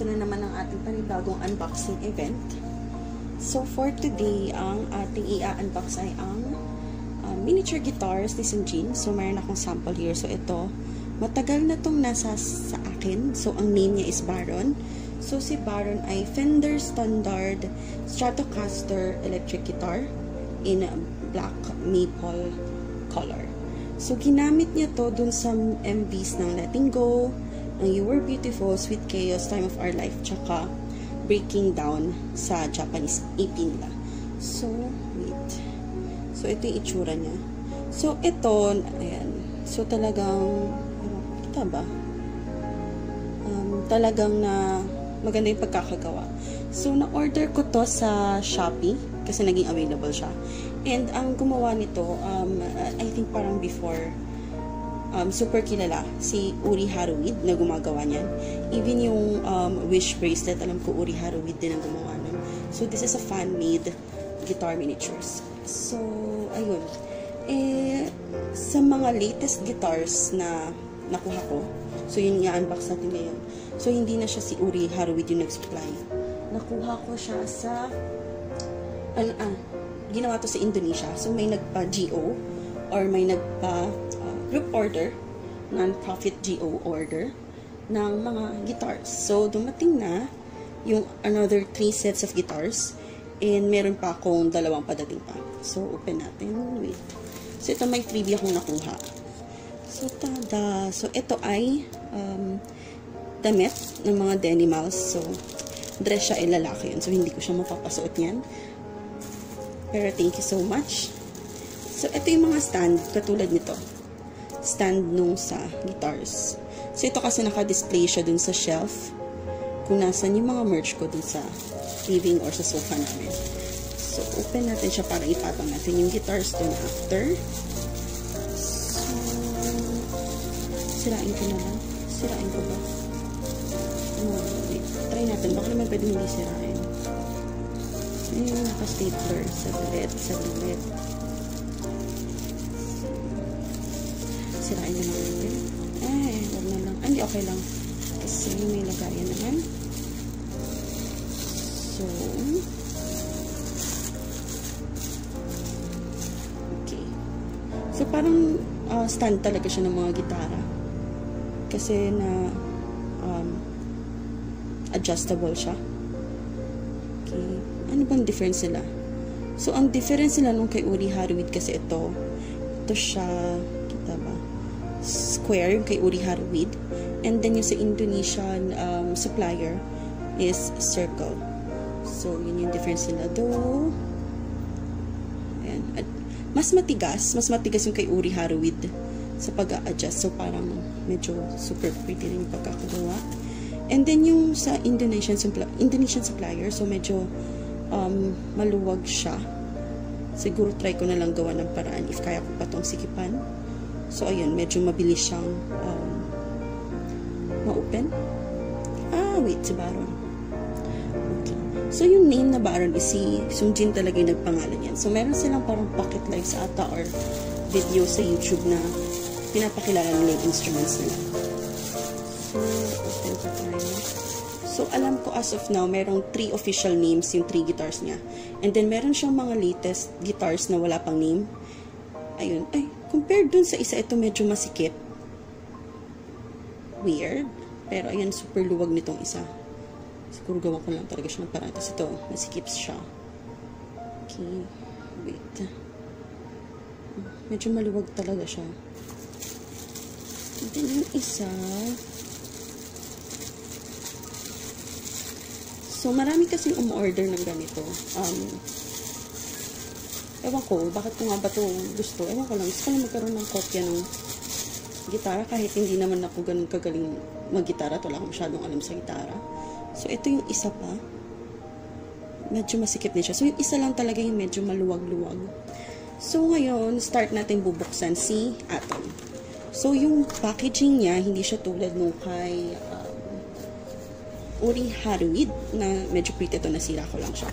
ito na naman ang ating panibagong unboxing event. So for today, ang ating i-unbox ay ang uh, miniature guitars ni Sunjin. So mayroon akong sample here. So ito, matagal na tong nasa sa akin. So ang name niya is Baron. So si Baron ay Fender Standard Stratocaster electric guitar in black maple color. So ginamit niya to dun sa MVs ng Letting Go, ng You Were Beautiful, Sweet Chaos, Time of Our Life, tsaka Breaking Down sa Japanese EP nila. So, wait. So, ito yung itsura niya. So, ito, ayan. So, talagang, kita ba? Um, talagang na maganda yung pagkakagawa. So, na-order ko to sa Shopee kasi naging available siya. And ang gumawa nito, um, I think parang before um, super kilala, si Uri Haruid na gumagawa niyan. Even yung um, wish bracelet, alam ko Uri Haruid din ang gumawa nun. So, this is a fan-made guitar miniatures. So, ayun. Eh, sa mga latest guitars na nakuha ko, so yun nga unbox natin ngayon. So, hindi na siya si Uri Haruid yung nag-supply. Nakuha ko siya sa, ano, ah, ginawa to sa Indonesia. So, may nagpa-GO or may nagpa group order, non-profit GO order ng mga guitars. So, dumating na yung another three sets of guitars and meron pa akong dalawang padating pa. So, open natin. Wait. So, ito may freebie akong nakuha. So, tada. So, ito ay um, damit ng mga denimals. So, dress siya ay lalaki yun. So, hindi ko siya mapapasuot yan. Pero, thank you so much. So, ito yung mga stand katulad nito stand nung sa guitars. So, ito kasi naka-display siya dun sa shelf kung nasan yung mga merch ko dun sa living or sa sofa namin. So, open natin siya para ipatong natin yung guitars dun after. So, sirain ko na lang. Sirain ko ba? No. Try natin. Baka naman pwede hindi sirain. Ayun, naka-stapler. Saglit, saglit. Sirain na natin. Eh, wag na lang. Hindi, okay lang. Kasi may lagayan naman. So, okay. So, parang uh, stand talaga siya ng mga gitara. Kasi na um, adjustable siya. Okay. Ano bang difference nila? So, ang difference nila nung kay Uri Haruid kasi ito, ito siya, kita ba? Square, yung kay Uri Harwid. And then yung sa Indonesian um, supplier is circle. So, yun yung difference nila. Though, ayan. At, mas matigas, mas matigas yung kay Uri Harwid sa pag-a-adjust. So, parang medyo super pretty rin yung pagkakagawa. And then yung sa Indonesian, Indonesian supplier, so medyo um, maluwag siya. Siguro try ko na lang gawa ng paraan if kaya ko pa tong sikipan. So, ayun, medyo mabilis siyang um, ma-open. Ah, wait, si Baron. Okay. So, yung name na Baron is si Sungjin talaga yung nagpangalan yan. So, meron silang parang pocket lives ata or video sa YouTube na pinapakilala nila yung instruments nila. So, open ko tayo. So, alam ko as of now, merong three official names yung three guitars niya. And then, meron siyang mga latest guitars na wala pang name. Ayun. Ay, Compared dun sa isa, ito medyo masikip. Weird. Pero ayan, super luwag nitong isa. Siguro gawa ko lang talaga siya ng parang. Ito, masikip siya. Okay. Wait. Medyo maluwag talaga siya. And then yung isa, So, marami kasing umorder ng ganito. Um, Ewan ko, bakit ko nga ba ito gusto? Ewan ko lang, gusto ko lang magkaroon ng kopya ng gitara kahit hindi naman ako ganun kagaling mag-gitara at wala masyadong alam sa gitara. So, ito yung isa pa. Medyo masikip din siya. So, yung isa lang talaga yung medyo maluwag-luwag. So, ngayon, start natin bubuksan si Atom. So, yung packaging niya, hindi siya tulad nung kay um, Uri Haruid na medyo pretty ito, nasira ko lang siya.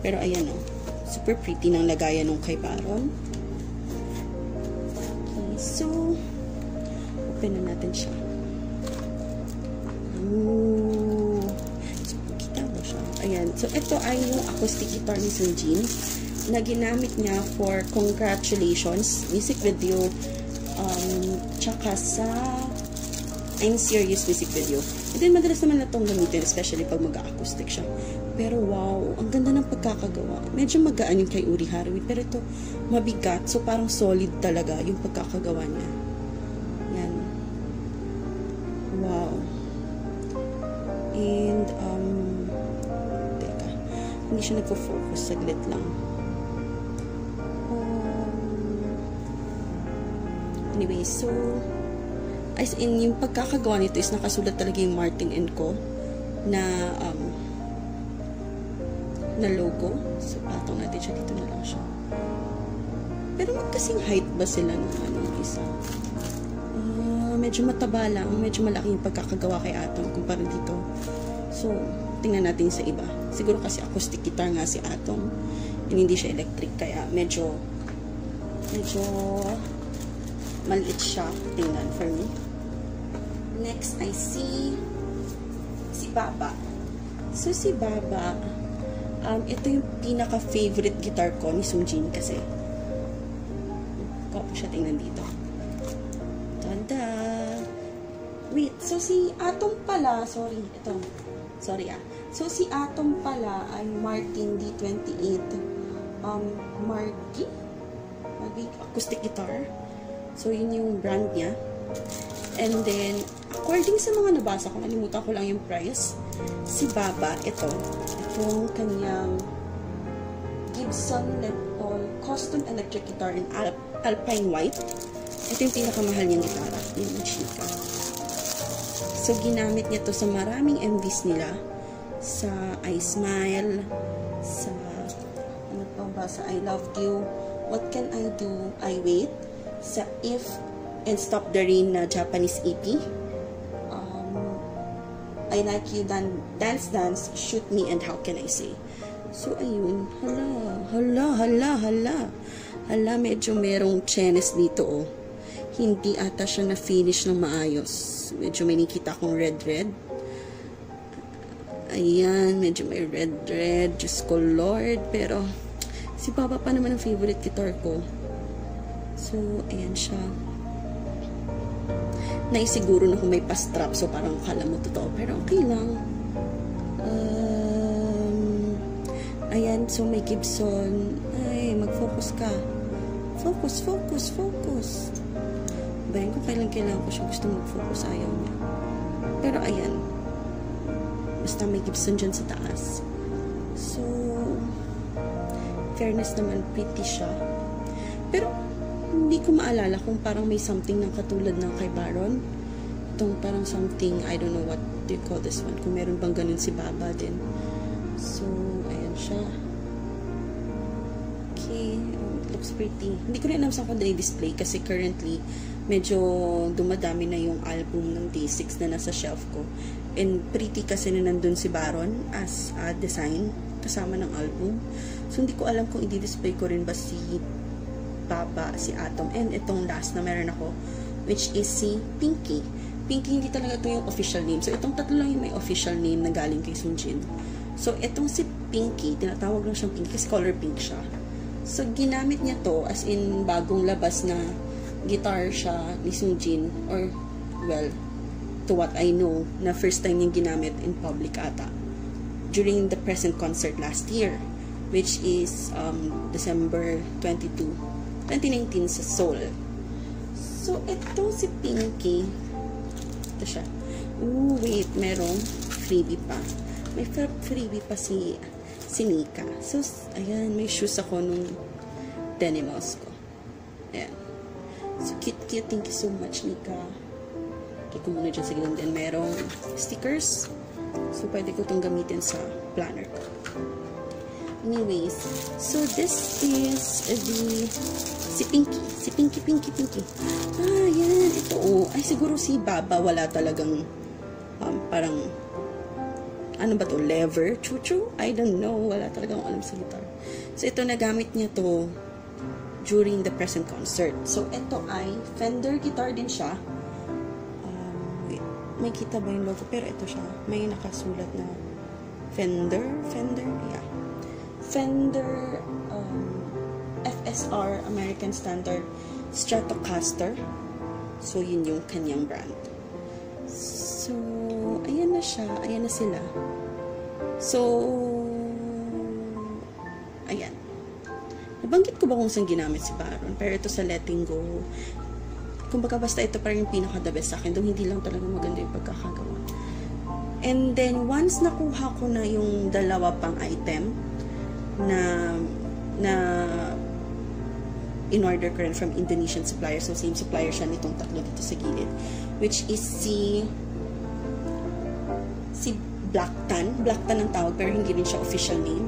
Pero, ayan o. Oh Super pretty ng lagayan ng kay Baron. Okay, so, open na natin siya. Ooh. ayan. So, ito ay yung acoustic guitar ni Sunjin na ginamit niya for congratulations, music video, um, tsaka sa I'm serious music video. And then, madalas naman na itong gamitin, especially pag mag-acoustic siya. Pero wow, ang ganda ng pagkakagawa. Medyo magaan yung kay Uri Harawit, pero ito mabigat, so parang solid talaga yung pagkakagawa niya. Yan. Wow. And, um, teka, hindi siya nagpo-focus, saglit lang. Um, anyway, so, as in, yung pagkakagawa nito is nakasulat talaga yung Martin and Co. na, um, na logo. So, patong natin siya. Dito na lang siya. Pero magkasing height ba sila ng ano, isa? Uh, medyo mataba lang. Medyo malaki yung pagkakagawa kay Atom kumpara dito. So, tingnan natin sa iba. Siguro kasi acoustic guitar nga si Atom. And hindi siya electric. Kaya medyo medyo maliit siya. Tingnan for me. Next, I see si Baba. So, si Baba, um, ito yung pinaka-favorite guitar ko ni Sunjin kasi ko siya tingnan dito. Tanda! Wait, so si Atom pala, sorry, ito. Sorry ah. So si Atom pala ay Martin D28 um, Marky? Marky acoustic guitar. So yun yung brand niya. And then, according sa mga nabasa ko, nalimutan ko lang yung price. Si Baba, ito. Itong kanyang Gibson Les Paul Custom Electric Guitar in Al Alpine White. Ito yung pinakamahal niyang gitara. Yung Chica. So, ginamit niya to sa maraming MVs nila. Sa I Smile, sa ano pa ba, sa I Loved You, What Can I Do, I Wait, sa If and Stop the Rain na Japanese EP. I Like You, Dan Dance Dance, Shoot Me, and How Can I Say. So, ayun. Hala, hala, hala, hala. Hala, medyo merong chenes dito, oh. Hindi ata siya na-finish ng maayos. Medyo may nakita akong red-red. Ayan, medyo may red-red. Diyos ko, Lord. Pero, si Papa pa naman ang favorite guitar ko. So, ayan siya. Naisiguro na kung may pa-strap. So, parang kala mo totoo. Pero, okay lang. Um, ayan, so may Gibson. Ay, mag-focus ka. Focus, focus, focus. Bayan ko kailan kailangan ko siya gusto mag-focus. Ayaw niya. Pero, ayan. Basta may Gibson dyan sa taas. So, fairness naman, pretty siya. Pero, hindi ko maalala kung parang may something ng katulad ng kay Baron. Itong parang something, I don't know what you call this one. Kung meron bang ganun si Baba din. So, ayan siya. Okay, it looks pretty. Hindi ko rin alam saan ko display kasi currently, medyo dumadami na yung album ng D6 na nasa shelf ko. And pretty kasi na nandun si Baron as a design kasama ng album. So, hindi ko alam kung i-display ko rin ba si Baba, si Atom, and itong last na meron ako, which is si Pinky. Pinky, hindi talaga ito yung official name. So, itong tatlo lang yung may official name na galing kay Sunjin. So, itong si Pinky, tinatawag lang siyang Pinky kasi color pink siya. So, ginamit niya to as in bagong labas na guitar siya ni Sunjin or, well, to what I know, na first time niyang ginamit in public ata during the present concert last year which is um, December 22 2019 sa Seoul. So ito si Pinky. Ito siya. Ooh wait merong freebie pa. May freebie pa si si Nika so ayan may shoes ako nung Denimals ko. Ayan. So cute cute. Thank you so much Nika ko muna dyan sa gilid. Then, merong stickers. So, pwede ko itong gamitin sa planner ko. Anyways, so this is the si Pinky. Si Pinky, Pinky, Pinky. Ah, yan. Ito, oh. Ay, siguro si Baba wala talagang um, parang ano ba to? Lever? Chuchu? I don't know. Wala talagang alam sa guitar. So, ito, nagamit niya to during the present concert. So, ito ay Fender guitar din siya may kita ba yung logo? Pero ito siya. May nakasulat na Fender, Fender, yeah. Fender um, FSR American Standard Stratocaster. So, yun yung kanyang brand. So, ayan na siya. Ayan na sila. So, ayan. Nabanggit ko ba kung saan ginamit si Baron? Pero ito sa letting go. Kumbaga basta ito pa rin yung pinaka-the best sa akin. Though hindi lang talaga maganda yung pagkakagawa. And then, once nakuha ko na yung dalawa pang item na na in order ko rin from Indonesian supplier. So, same supplier siya nitong tatlo dito sa gilid. Which is si si Blacktan. Blacktan ang tawag, pero hindi rin siya official name.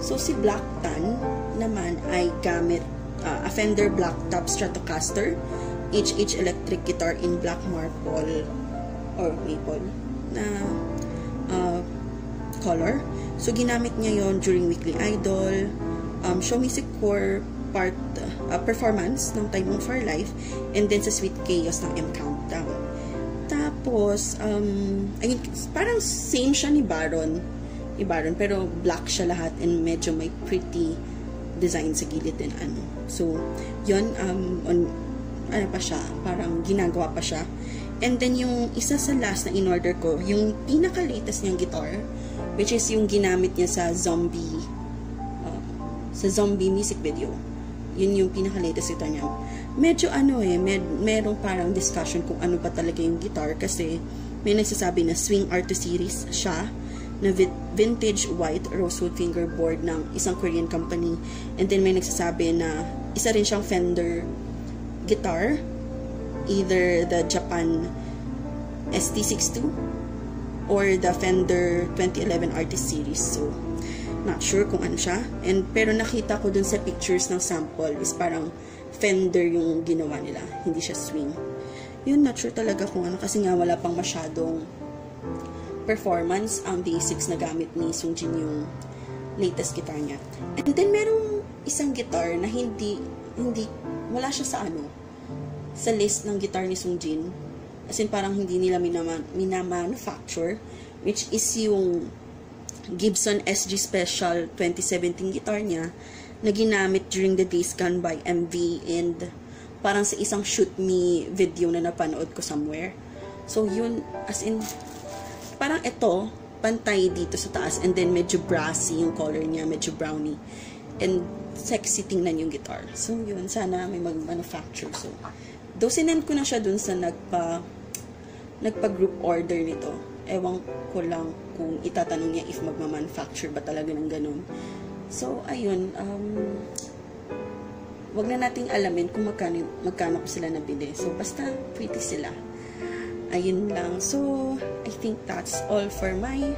So, si Blacktan naman ay gamit uh, a Fender Black Top Stratocaster HH electric guitar in black marble or maple na uh, color. So, ginamit niya yon during Weekly Idol, um, Show Music Core part uh, performance ng Time for Life, and then sa Sweet Chaos ng M Countdown. Tapos, um, ayun, parang same siya ni Baron, ni Baron, pero black siya lahat and medyo may pretty design sa gilid din ano. So, yon um, on, ano pa siya, parang ginagawa pa siya. And then, yung isa sa last na in-order ko, yung pinaka-latest niyang guitar, which is yung ginamit niya sa zombie, uh, sa zombie music video. Yun yung pinaka-latest guitar niya. Medyo ano eh, med merong parang discussion kung ano ba talaga yung guitar kasi may nagsasabi na Swing Art Series siya na vintage white rosewood fingerboard ng isang Korean company. And then may nagsasabi na isa rin siyang Fender guitar either the Japan ST62 or the Fender 2011 Artist Series. So, not sure kung ano siya. And, pero nakita ko dun sa pictures ng sample is parang Fender yung ginawa nila. Hindi siya swing. Yun, not sure talaga kung ano kasi nga wala pang masyadong performance ang basics na gamit ni Sungjin yung latest guitar niya. And then, merong isang guitar na hindi, hindi, wala siya sa ano, sa list ng guitar ni Sungjin. As in, parang hindi nila minaman, minamanufacture, which is yung Gibson SG Special 2017 guitar niya na ginamit during the days gone by MV and parang sa isang shoot me video na napanood ko somewhere. So, yun, as in, parang ito, pantay dito sa taas and then medyo brassy yung color niya, medyo brownie. And sexy tingnan yung guitar. So, yun, sana may mag-manufacture. So, Do sinend ko na siya dun sa nagpa nagpa-group order nito. Ewan ko lang kung itatanong niya if magma-manufacture ba talaga ng ganun. So, ayun, um, wag na nating alamin kung magkano, magkano ko sila nabili. So, basta pretty sila. Ayun lang. So, I think that's all for my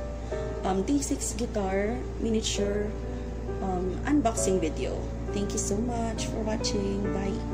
um, D6 guitar miniature um, unboxing video. Thank you so much for watching. Bye!